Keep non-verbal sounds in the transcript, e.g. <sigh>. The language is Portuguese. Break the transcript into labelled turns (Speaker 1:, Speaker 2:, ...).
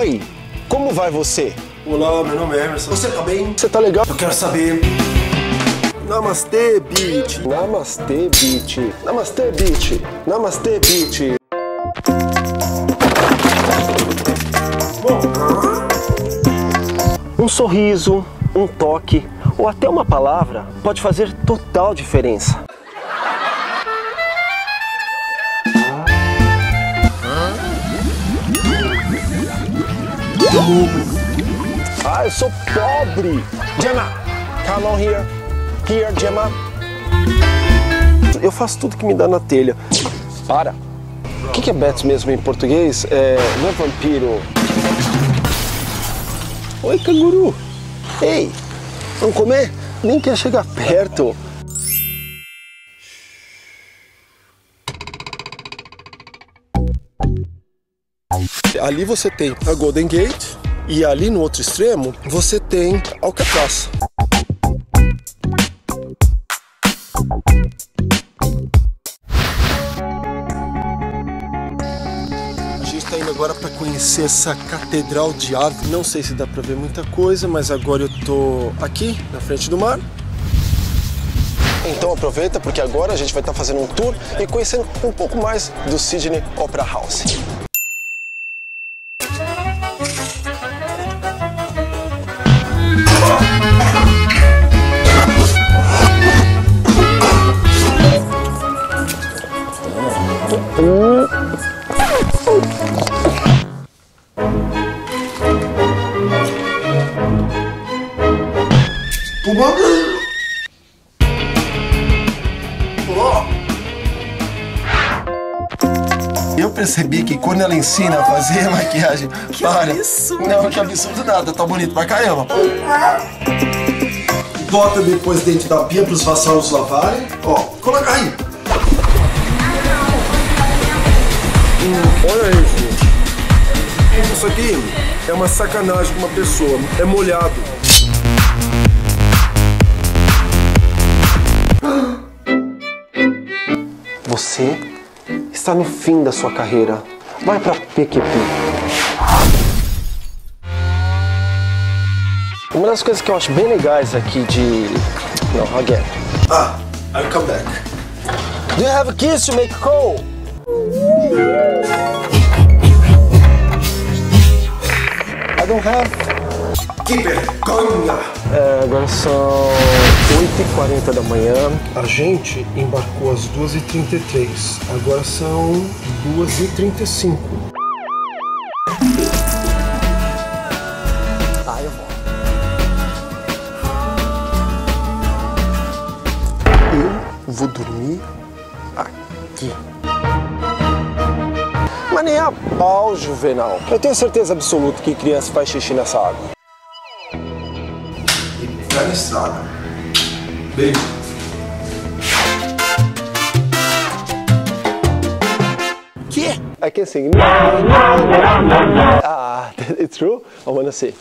Speaker 1: Oi, como vai você?
Speaker 2: Olá, meu nome é Emerson. Você tá bem?
Speaker 1: Você tá legal?
Speaker 2: Eu quero saber. Namastê, beat.
Speaker 1: Namastê, beat. Namastê, beat. Namastê, beat. Um sorriso, um toque ou até uma palavra pode fazer total diferença. Ah, eu sou pobre! Gemma, come on here. Here, Gemma. Eu faço tudo que me dá na telha. Para. O que é Betts mesmo em português? É, não é vampiro. Oi, canguru. Ei, vamos comer? Nem quer chegar perto. Ali você tem a Golden Gate e ali no outro extremo você tem Alcatraz. Indo agora para conhecer essa Catedral de Ave. Não sei se dá para ver muita coisa, mas agora eu tô aqui na frente do mar. Então aproveita porque agora a gente vai estar fazendo um tour e conhecendo um pouco mais do Sydney Opera House.
Speaker 2: Eu percebi que quando ela ensina a fazer <laughs> maquiagem,
Speaker 3: Que
Speaker 2: para.
Speaker 3: absurdo.
Speaker 2: Não, que absurdo nada, tá bonito pra caramba. Bota depois dentro da pia pros vassalos lavarem. Ó, coloca aí. Olha isso. Isso aqui é uma sacanagem com uma pessoa. É molhado.
Speaker 1: Você está no fim da sua carreira. Vai para PQP. Uma das coisas que eu acho bem legais aqui de. Não, again.
Speaker 2: Ah, I'll come back.
Speaker 1: Do you have a kiss to make call? Don't have.
Speaker 2: Que vergonha!
Speaker 1: É, agora são 8h40 da manhã.
Speaker 2: A gente embarcou às 2h33. Agora são 2h35.
Speaker 1: Ah, eu vou. Eu vou dormir aqui. Mas nem a pau, Juvenal. Eu tenho certeza absoluta que criança faz xixi nessa água.
Speaker 2: Pé na estrada. Beijo.
Speaker 1: Que? I can sing. No. Ah, it's <laughs> true? I wanna see.